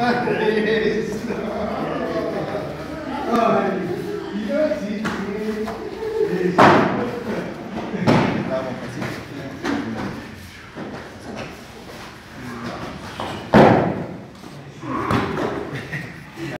A três. Ai, e assim,